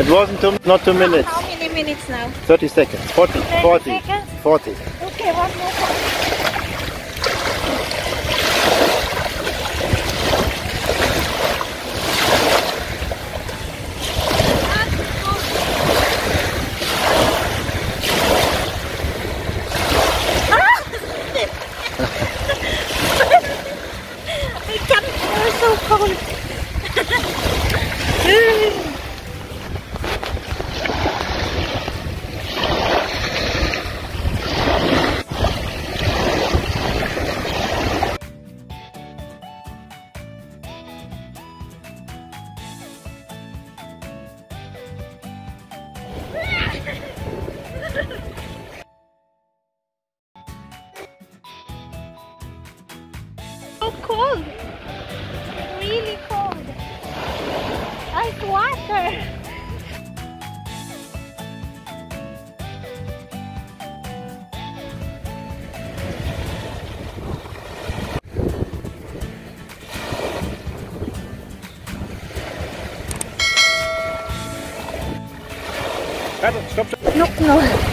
It wasn't two, not two minutes. How many minutes now? 30 seconds. 40. 30 40. seconds? 40. Okay, one more time. Ah! I can't, it's so cold. cold. Really cold. Ice water. Stop, stop. No, no.